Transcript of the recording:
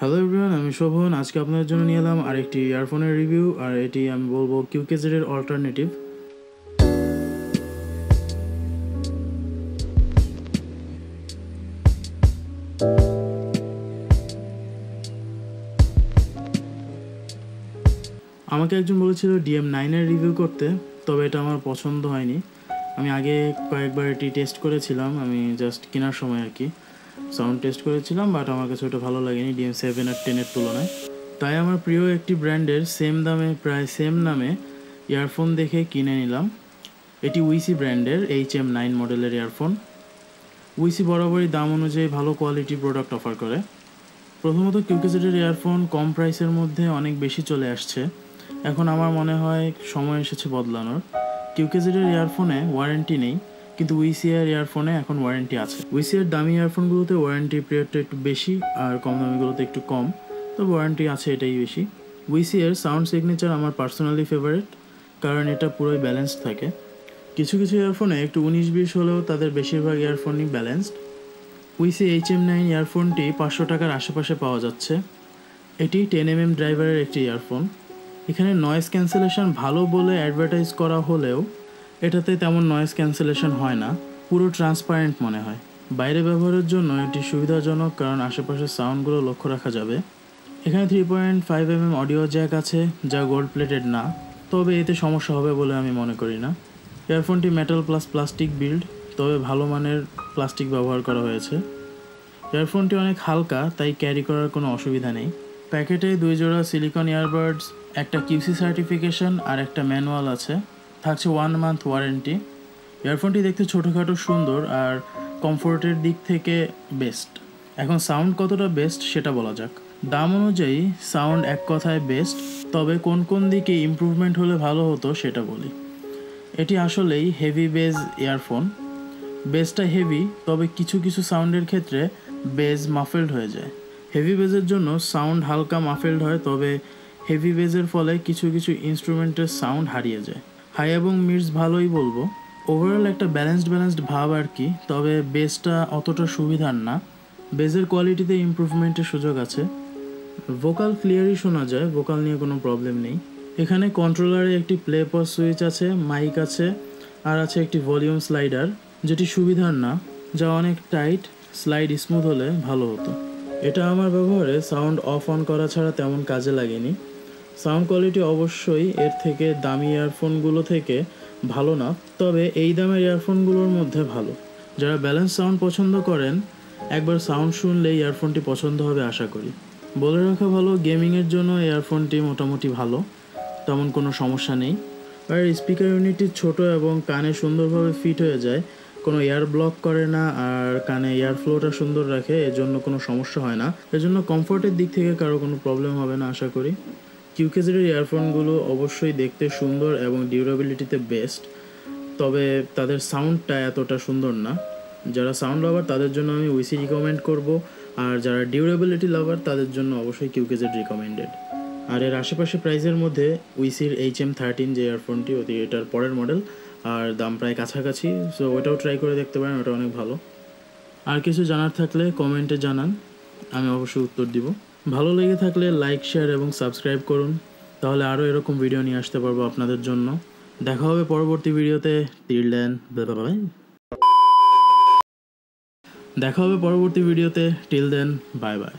Hello everyone আমি শোভন। আজকে আপনাদের জন্য নিয়ে এলাম আরেকটি ইয়ারফোনের রিভিউ, আর এটি আমি বলব কিউকেজেড এর অল্টারনেটিভ আমাকে একজন বলেছিল ডিএম নাইনের রিভিউ করতে, তবে এটা আমার পছন্দ হয়নি। আমি আগে কয়েকবার এটি টেস্ট করেছিলাম, আমি জাস্ট কেনার সময় আর কি। সাউন্ড টেস্ট করেছিলাম বাট আমার কাছে ওটা ভালো লাগেনি ডিএম সেভেন আর টেনের তুলনায়। তাই আমার প্রিয় একটি ব্র্যান্ডের সেম দামে, প্রায় সেম নামে ইয়ারফোন দেখে কিনে নিলাম। এটি উইসি ব্র্যান্ডের এইচ এম নাইন মডেলের ইয়ারফোন উইসি বরাবরই দাম অনুযায়ী ভালো কোয়ালিটি প্রোডাক্ট অফার করে। প্রথমত কিউকেজেটের ইয়ারফোন কম প্রাইসের মধ্যে অনেক বেশি চলে আসছে। এখন আমার মনে হয় সময় এসেছে বদলানোর। কিউকেজেটের ইয়ারফোনে ওয়ারেন্টি নেই। কিন্তু উইসিআর ইয়ারফোনে এখন ওয়ারেন্টি আছে। উইসিআর দামি ইয়ারফোনগুলোতে ওয়ারেন্টি পিরিয়ডটা একটু বেশি আর কম দামিগুলোতে একটু কম। তবে ওয়ারেন্টি আছে এটাই বেশি। উইসিআর সাউন্ড সিগনেচার আমার পার্সোনালি ফেভারিট কারণ এটা পুরোই ব্যালেন্সড থাকে। কিছু কিছু ইয়ারফোনে একটু উনিশ বিশ হলেও তাদের বেশিরভাগ ইয়ারফোনই balanced Uiisii H M nine ইয়ারফোনটি পাঁচশো টাকার আশেপাশে পাওয়া যাচ্ছে। এটি টেন এম এম ড্রাইভারের একটি ইয়ারফোন। এখানে নয়েজ ক্যান্সেলেশন ভালো বলে অ্যাডভার্টাইজ করা হলেও এটাতে তেমন নয়েজ ক্যান্সেলেশন হয় না, পুরো ট্রান্সপারেন্ট মনে হয়। বাইরে ব্যবহারের জন্য এটি সুবিধাজনক কারণ আশেপাশের সাউন্ডগুলো লক্ষ্য রাখা যাবে। এখানে three point five M M audio jack আছে, যা গোল্ড প্লেটেড না, তবে এতে সমস্যা হবে বলে আমি মনে করি না। ইয়ারফোনটি মেটাল প্লাস প্লাস্টিক বিল্ড তবে ভালো মানের প্লাস্টিক ব্যবহার করা হয়েছে। ইয়ারফোনটি অনেক হালকা, তাই ক্যারি করার কোনো অসুবিধা নেই। প্যাকেটে দুই জোড়া সিলিকন ইয়ারবাডস একটা কিউসি সার্টিফিকেশন আর একটা ম্যানুয়াল আছে। থাকছে ওয়ান মান্থ ওয়ারেন্টি ইয়ারফোনটি দেখতে ছোটোখাটো, সুন্দর আর কমফোর্টের দিক থেকে বেস্ট এখন সাউন্ড কতটা বেস্ট সেটা বলা যাক। দাম অনুযায়ী সাউন্ড এক কথায় বেস্ট তবে কোন কোন দিকে ইমপ্রুভমেন্ট হলে ভালো হতো সেটা বলি। এটি আসলেই হেভি বেজ ইয়ারফোন বেসটা হেভি তবে কিছু কিছু সাউন্ডের ক্ষেত্রে বেজ মাফেল্ড হয়ে যায়। হেভি বেজের জন্য সাউন্ড হালকা মাফেল্ড হয়, তবে হেভি বেজের ফলে কিছু কিছু ইনস্ট্রুমেন্টের সাউন্ড হারিয়ে যায়। হাই এবং মিডস ভালোই বলব। ওভারঅল একটা ব্যালেন্সড ব্যালেন্সড ভাব আর কি, তবে বেসটা অতটা সুবিধার না। বেজের কোয়ালিটিতে ইমপ্রুভমেন্টের সুযোগ আছে। ভোকাল ক্লিয়ারই শোনা যায় ভোকাল নিয়ে কোনো প্রবলেম নেই। এখানে কন্ট্রোলারে একটি প্লে পজ সুইচ আছে মাইক আছে, আর আছে একটি ভলিউম স্লাইডার যেটি সুবিধার না, যা অনেক টাইট স্লাইড স্মুথ হলে ভালো হতো। এটা আমার ব্যবহারে সাউন্ড অফ অন করা ছাড়া তেমন কাজে লাগেনি। সাউন্ড কোয়ালিটি অবশ্যই এর থেকে দামি ইয়ারফোনগুলো থেকে ভালো না, তবে এই দামের ইয়ারফোনগুলোর মধ্যে ভালো। যারা ব্যালেন্স সাউন্ড পছন্দ করেন, একবার সাউন্ড শুনলে ইয়ারফোনটি পছন্দ হবে আশা করি। বলে রাখা ভালো, গেমিংয়ের জন্য ইয়ারফোনটি মোটামুটি ভালো, তেমন কোনো সমস্যা নেই। আর স্পিকার ইউনিটটি ছোট এবং কানে সুন্দরভাবে ফিট হয়ে যায়, কোনো এয়ার ব্লক করে না, আর কানে এয়ার ফ্লোটা সুন্দর রাখে এর জন্য কোনো সমস্যা হয় না। এজন্য কমফোর্টের দিক থেকে কারও কোনো প্রবলেম হবে না, আশা করি। কিউকেজের ইয়ারফোনগুলো অবশ্যই দেখতে সুন্দর এবং ডিউরেবিলিটিতে বেস্ট তবে তাদের সাউন্ডটা এতটা সুন্দর না। যারা সাউন্ড লাভার তাদের জন্য আমি উইসি রিকমেন্ড করব, আর যারা ডিউরেবিলিটি লাভার তাদের জন্য অবশ্যই কিউকেজেড রিকমেন্ডেড আর এর আশেপাশে প্রাইসের মধ্যে উইসির এইচ এম থার্টিন যে ইয়ারফোনটি ওটি এটার পরের মডেল আর দাম প্রায় কাছাকাছি সো ওটাও ট্রাই করে দেখতে পারেন, ওটা অনেক ভালো। আর কিছু জানার থাকলে কমেন্টে জানান, আমি অবশ্যই উত্তর দিব। ভালো লেগে থাকলে লাইক শেয়ার এবং সাবস্ক্রাইব করুন। তাহলে আরও এরকম ভিডিও নিয়ে আসতে পারব আপনাদের জন্য। দেখা হবে পরবর্তী ভিডিওতে টিলডেন দেখা হবে পরবর্তী ভিডিওতে টিল দেন বাই বাই